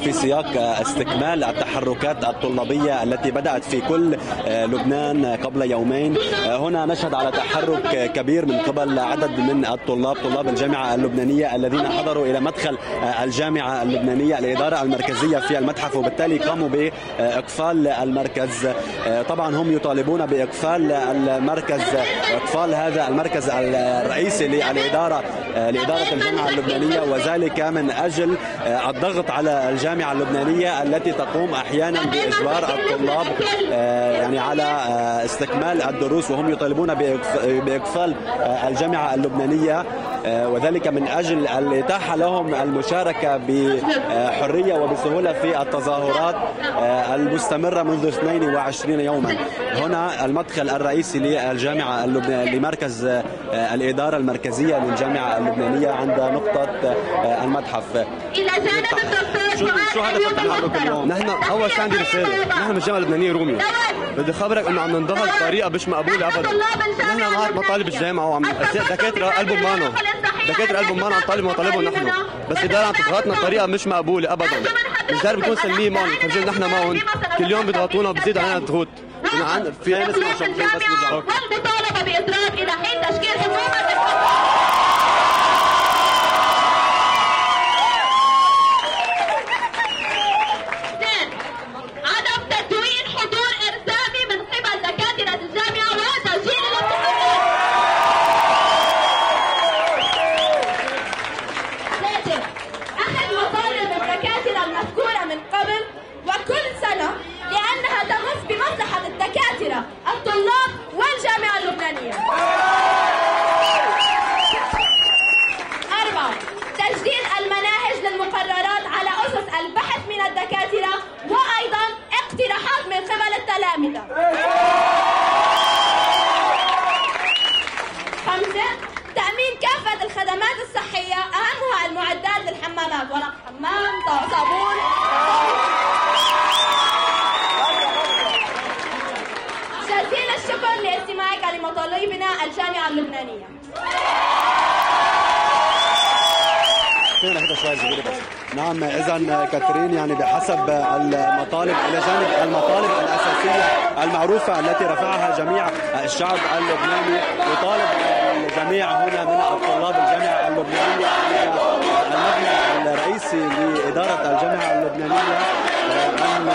في سياق استكمال التحركات الطلابية التي بدأت في كل لبنان قبل يومين. هنا نشهد على تحرك كبير من قبل عدد من الطلاب طلاب الجامعة اللبنانية الذين حضروا إلى مدخل الجامعة اللبنانية الإدارة المركزية في المتحف وبالتالي قاموا بإقفال المركز. طبعا هم يطالبون بإقفال المركز إقفال هذا المركز الرئيسي للإدارة لإدارة الجامعة اللبنانية وذلك من أجل الضغط على الجامعة. اللبنانية التي تقوم أحيانا بإجبار الطلاب يعني على استكمال الدروس وهم يطالبون بإقفال الجامعة اللبنانية. وذلك من أجل الإتاحة لهم المشاركة بحرية وبسهولة في التظاهرات المستمرة منذ 22 يوما. هنا المدخل الرئيسي للجامعة اللبنانية لمركز الإدارة المركزية للجامعة اللبنانية عند نقطة المتحف. إلى جانب الدكتور شو هدف التحرك اليوم؟ نحن أول شيء عندي رساله نحن من الجامعة اللبنانية روميو. بدي اخبرك إنه عم ننضغط بطريقه مش مقبولة ابدا. نحن مع مطالب الجامعة وعم دكاترة قلبهم معنا دكاترة قلبهم معنا عم طالب مطالبهم نحن. بس الاداره عم تضغطنا بطريقة مش مقبولة ابدا. الاداره بتكون سلميه معنا فرجل نحن معهم. كل يوم بيضغطونا وبزيد علينا الضغوط في نسمع شغلين بس نرجع والمطالبه بادراك إلى حين تشكيل حكومة عدم تدوين حضور ارزامي من قبل دكاتره الجامعة وتسجيل الامتحانات. اخذ مطالب الدكاتره المذكوره من قبل وكل سنه لانها تمس بمصلحه الدكاتره الطلاب والجامعة اللبنانيه. أربعة تجديد المناهج للمقررات على أسس البحث من الدكاترة وأيضا اقتراحات من قبل التلامذة خمسة كافة الخدمات الصحية أهمها المعدات للحمامات. ورق حمام صابون. جزيل الشكر لاستماعك لمطالبنا الجامعة اللبنانية. فينا كده شوي صغيرة بس. نعم اذا كاترين يعني بحسب المطالب إلى جانب المطالب الأساسية المعروفة التي رفعها جميع الشعب اللبناني يطالب الجميع هنا من الطلاب الجامعة اللبنانية الرئيسي لإدارة الجامعة اللبنانية أن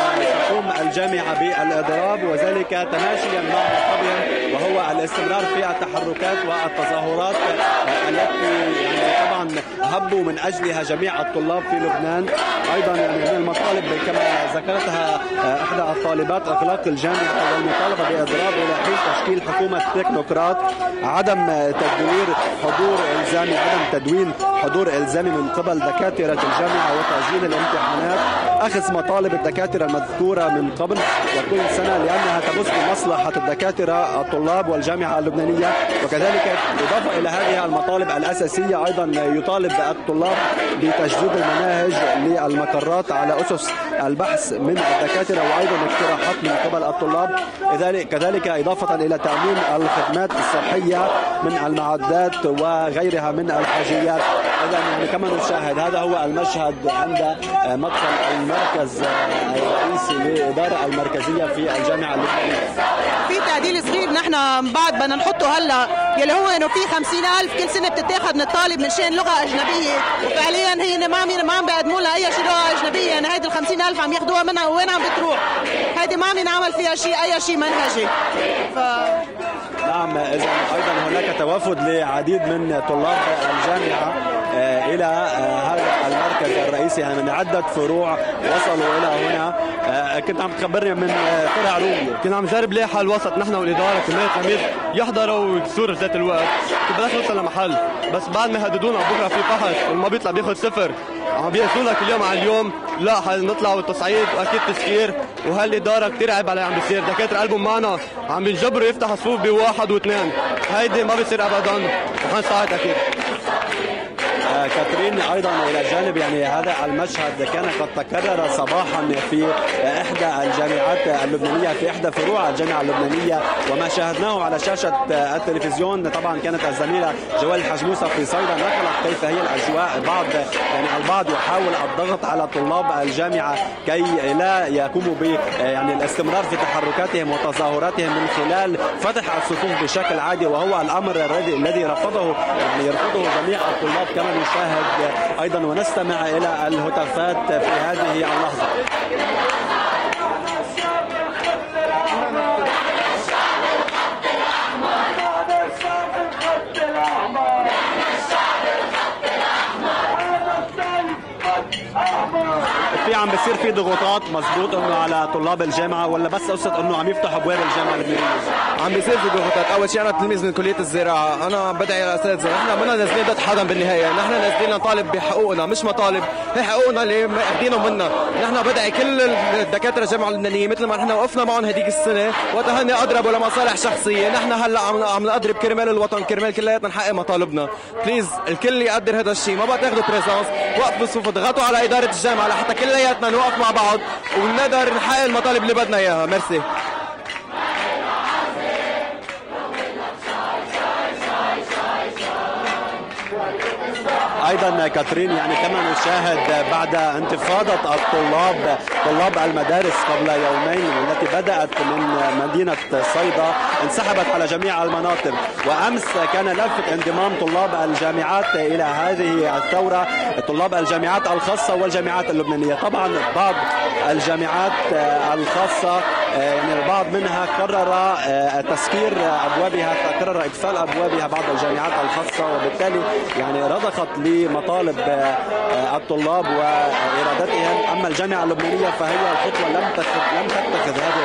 تقوم الجامعة بالإضراب وذلك تماشيا مع مطلبهم وهو الاستمرار في التحركات والتظاهرات التي يعني طبعا هبوا من أجلها جميع الطلاب في لبنان. أيضا يعني من المطالب كما ذكرتها إحدى الطالبات إغلاق الجامعة والمطالبة بإضراب إلى حين تشكيل حكومة تكنوقراط عدم تدوير حضور الزامي عدم تدوين حضور الزامي من قبل دكاترة الجامعة وتاجيل الامتحانات. أخذ مطالب الدكاترة المذكورة من قبل وكل سنة لأنها تمس بمصلحة الدكاترة الطلاب والجامعة اللبنانية. وكذلك اضافه إلى هذه المطالب الأساسية أيضا يطالب الطلاب بتجديد المناهج للمقرات على أسس البحث من الدكاترة وأيضا اقتراحات من قبل الطلاب. كذلك إضافة إلى تأمين الخدمات الصحية من المعدات وغيرها من الحاجيات. اذا يعني كما نشاهد هذا هو المشهد عند مدخل المركز الرئيسي للاداره المركزية في الجامعة اللبنانية. في تعديل صغير نحن بعد بدنا نحطه هلا يلي هو إنه في 50000 كل سنة بتتاخذ من الطالب من شأن لغة أجنبية. وفعليا هي ما عم ما عم بيقدموا لها أي شيء لغة أجنبية. يعني هيدي ال 50000 عم ياخذوها منها وين عم بتروح؟ هيدي ما عم ينعمل فيها شيء أي شيء منهجي. ف نعم اذا أيضا هناك توافد لعديد من طلاب الجامعة. إلى هذا المركز الرئيسي. يعني من عدة فروع وصلوا إلى هنا. كنت عم تخبرني من فرع رومي كنا عم نجرب لاقي حل وسط نحن والإدارة كمان تلاميذ يحضروا ويكسروا ذات الوقت. بدنا نوصل لمحل بس بعد ما يهددونا بكرة في فحص وما بيطلع بياخذ صفر. عم بيقسوا لك اليوم على اليوم. لا حنطلع بالتصعيد؟ واكيد تسكير وهالاداره كثير عيب عليها عم بيصير؟ دكاترة قلبهم معنا. عم بينجبروا يفتحوا صفوف بواحد واثنين. هيدي ما بيصير ابدا. وحنصعد أكيد. كاترين أيضا إلى جانب يعني هذا المشهد كان قد تكرر صباحا في إحدى الجامعات اللبنانية في إحدى فروع الجامعة اللبنانية. وما شاهدناه على شاشة التلفزيون طبعا كانت الزميلة جوال الحجموسه في صيدا. نقلت كيف هي الأجواء. بعض يعني البعض يحاول الضغط على طلاب الجامعة كي لا يقوموا ب يعني الاستمرار في تحركاتهم وتظاهراتهم من خلال فتح الصفوف بشكل عادي. وهو الأمر الذي رفضه يعني يرفضه جميع الطلاب كما نشاهد أيضا. ونستمع إلى الهتافات في هذه اللحظة. عم بيصير في ضغوطات مزبوط إنه على طلاب الجامعة ولا بس قصة إنه عم يفتحوا أبواب الجامعة اللبنانيه؟ عم بيصير في ضغوطات. أول شيء أنا تلميذ من كلية الزراعة. أنا بدعي الاساتذه نحن بدنا نازلين ضد حدا بالنهاية. نحن نازلين نطالب بحقوقنا مش مطالب. هي حقوقنا اللي ماخذينهم منا. نحن بدعي كل الدكاترة الجامعة اللبنانيه مثل ما نحن وقفنا معهم هذيك السنة وقتها هن اضربوا لمصالح شخصية. نحن هلأ عم عم نضرب كرمال الوطن كرمال كلياتنا نحقق مطالبنا. please الكل يقدر هذا الشيء. ما بقى تاخذوا présence وقفوا اضغطوا على إدارة الجامعة لحتى كلياتنا نوقف مع بعض ونقدر نحقق المطالب اللي بدنا إياها. ميرسي. أيضا كاترين يعني كما نشاهد بعد انتفاضة الطلاب طلاب المدارس قبل يومين والتي بدأت من مدينة صيدا انسحبت على جميع المناطق. وأمس كان لافت انضمام طلاب الجامعات إلى هذه الثورة طلاب الجامعات الخاصة والجامعات اللبنانية. طبعا بعض الجامعات الخاصة يعني البعض منها قرر تسكير أبوابها قرر إقفال أبوابها بعض الجامعات الخاصة وبالتالي يعني رضخت لمطالب الطلاب وإرادتهم. أما الجامعة اللبنانية فهي الخطوة لم تتخذ لم تتخذ هذه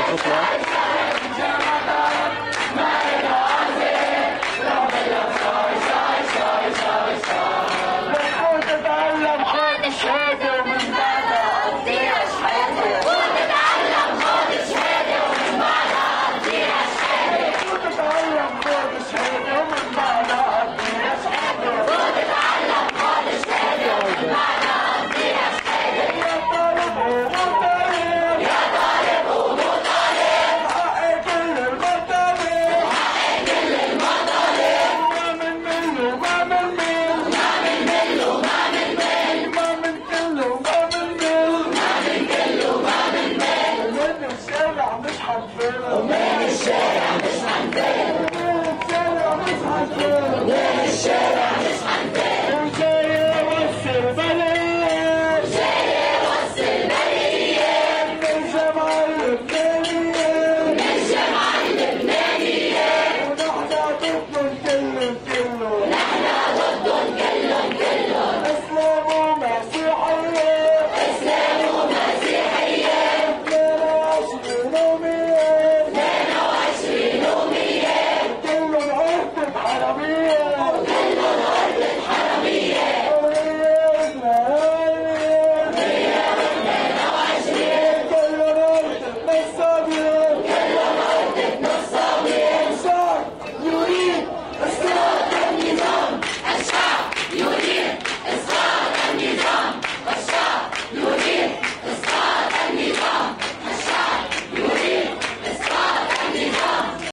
A.